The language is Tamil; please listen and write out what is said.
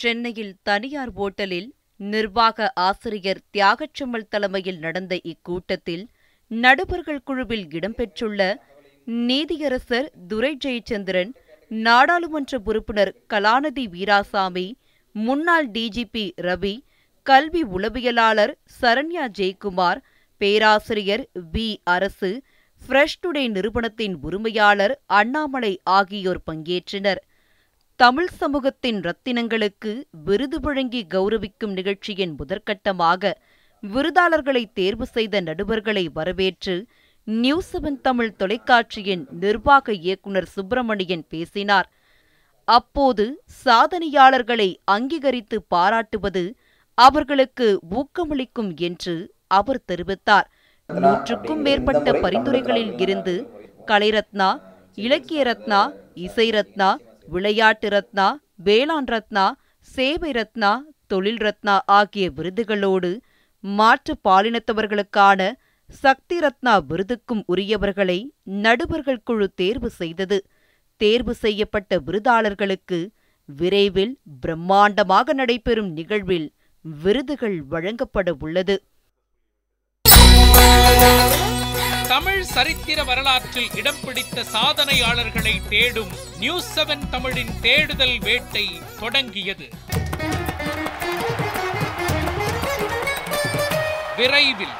சென்னையில் தனியார் ஓட்டலில் நிர்வாக ஆசிரியர் தியாகச்செம்மல் தலைமையில் நடந்த இக்கூட்டத்தில் நடுவர்கள் குழுவில் இடம்பெற்றுள்ள நீதியரசர் துரை ஜெயச்சந்திரன் நாடாளுமன்ற உறுப்பினர் கலாநிதி வீராசாமி முன்னாள் டிஜிபி ரவி கல்வி உளவியலாளர் சரண்யா ஜெயக்குமார் பேராசிரியர் வி அரசு ஃப்ரெஷ் டுடே நிறுவனத்தின் உரிமையாளர் அண்ணாமலை ஆகியோர் பங்கேற்றனர். தமிழ் சமூகத்தின் ரத்தினங்களுக்கு விருது வழங்கி கௌரவிக்கும் நிகழ்ச்சியின் முதற்கட்டமாக விருதாளர்களை தேர்வு செய்த நடுவர்களை வரவேற்று நியூஸ் செவன் தமிழ் தொலைக்காட்சியின் நிர்வாக இயக்குனர் சுப்பிரமணியன் பேசினார். அப்போது சாதனையாளர்களை அங்கீகரித்து பாராட்டுவது அவர்களுக்கு ஊக்கமளிக்கும் என்று அவர் தெரிவித்தார். நூற்றுக்கும் மேற்பட்ட பரிந்துரைகளில் இருந்து கலைரத்னா இலக்கிய ரத்னா இசை ரத்னா விளையாட்டு ரத்னா வேளாண் ரத்னா சேவை ரத்னா தொழில் ரத்னா ஆகிய விருதுகளோடு மாற்று பாலினத்தவர்களுக்கான சக்தி ரத்னா விருதுக்கும் உரியவர்களை நடுவர்கள் குழு தேர்வு செய்தது. தேர்வு செய்யப்பட்ட விருதாளர்களுக்கு விரைவில் பிரம்மாண்டமாக நடைபெறும் நிகழ்வில் விருதுகள் வழங்கப்பட உள்ளது. தமிழ் சரித்திர வரலாற்றில் இடம் பிடித்த சாதனையாளர்களை தேடும் நியூஸ் செவன் தமிழின் தேடுதல் வேட்டை தொடங்கியது. விரைவில்